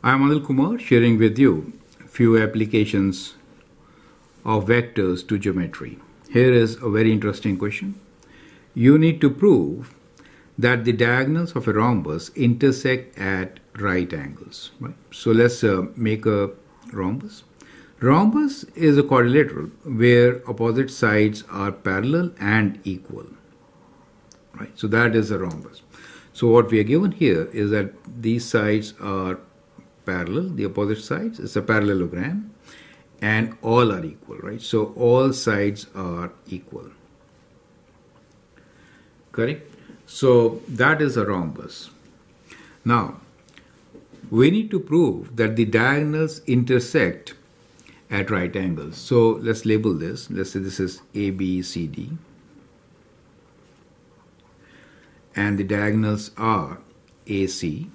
I'm Anil Kumar sharing with you few applications of vectors to geometry. Here is a very interesting question. You need to prove that the diagonals of a rhombus intersect at right angles. Right? So let's uh, make a rhombus. Rhombus is a quadrilateral where opposite sides are parallel and equal. Right? So that is a rhombus. So what we are given here is that these sides are parallel, the opposite sides, it's a parallelogram, and all are equal, right? So all sides are equal. Correct? So that is a rhombus. Now, we need to prove that the diagonals intersect at right angles. So let's label this. Let's say this is ABCD. And the diagonals are AC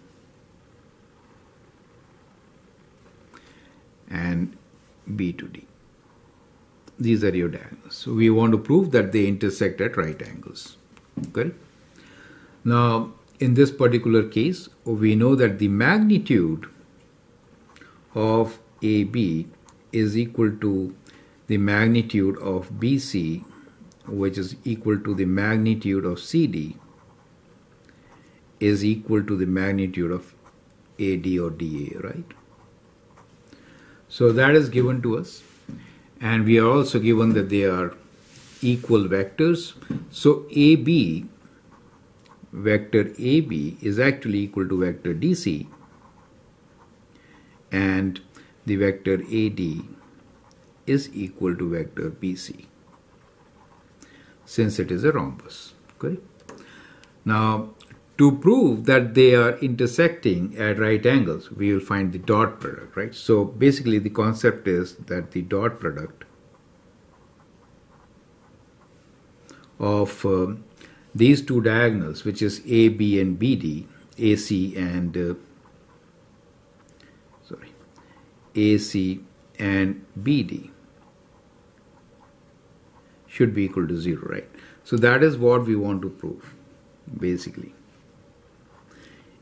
and B to D. These are your diagonals. So we want to prove that they intersect at right angles. Okay. Now, in this particular case, we know that the magnitude of AB is equal to the magnitude of BC, which is equal to the magnitude of CD, is equal to the magnitude of AD or DA, right? So that is given to us. And we are also given that they are equal vectors. So AB vector AB is actually equal to vector DC and the vector AD is equal to vector BC since it is a rhombus. Okay? Now to prove that they are intersecting at right angles we will find the dot product right so basically the concept is that the dot product of um, these two diagonals, which is AB and BD, AC and uh, sorry, AC and BD should be equal to zero, right? So that is what we want to prove, basically.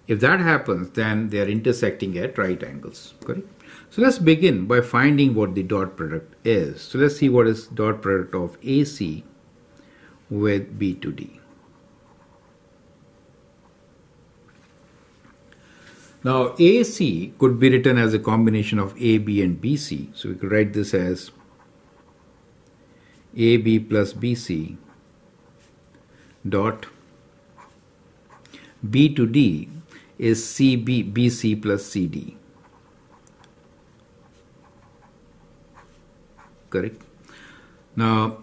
If that happens, then they are intersecting at right angles, correct? So let's begin by finding what the dot product is. So let's see what is dot product of AC with B to D. Now AC could be written as a combination of AB and BC. So we could write this as AB plus BC dot B to D is CB BC plus CD. Correct? Now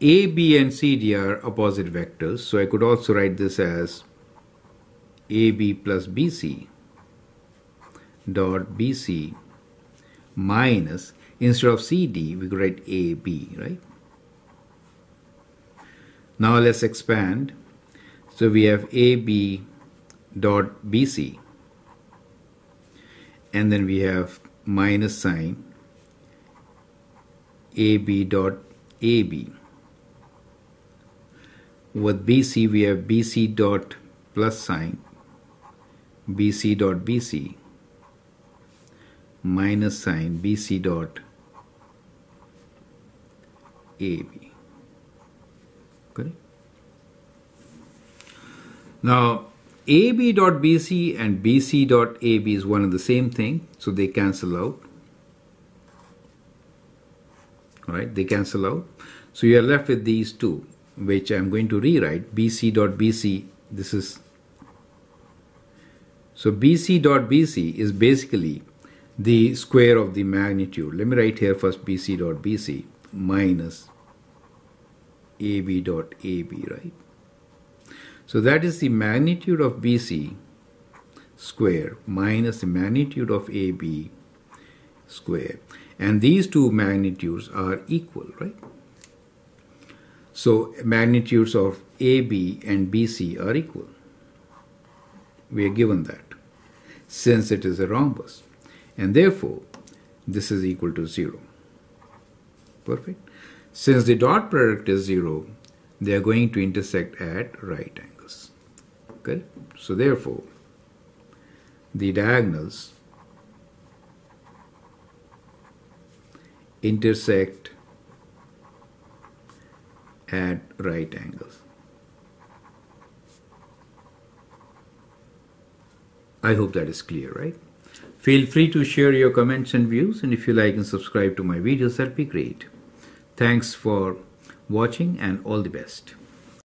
A, B and CD are opposite vectors. So I could also write this as AB plus BC dot BC minus, instead of CD, we could write AB, right? Now let's expand. So we have AB dot BC and then we have minus sign AB dot AB. With BC we have BC dot plus sign BC dot BC minus sign BC dot AB. Correct? Now, AB dot BC and BC dot AB is one and the same thing, so they cancel out. Alright, they cancel out. So you are left with these two, which I'm going to rewrite BC dot BC. This is so BC dot BC is basically the square of the magnitude. Let me write here first BC dot BC minus AB dot AB, right? So that is the magnitude of BC square minus the magnitude of AB square. And these two magnitudes are equal, right? So magnitudes of AB and BC are equal. We are given that since it is a rhombus and therefore this is equal to 0. Perfect. Since the dot product is 0, they are going to intersect at right angles. So therefore, the diagonals intersect at right angles. I hope that is clear, right? Feel free to share your comments and views and if you like and subscribe to my videos, that'd be great. Thanks for watching and all the best.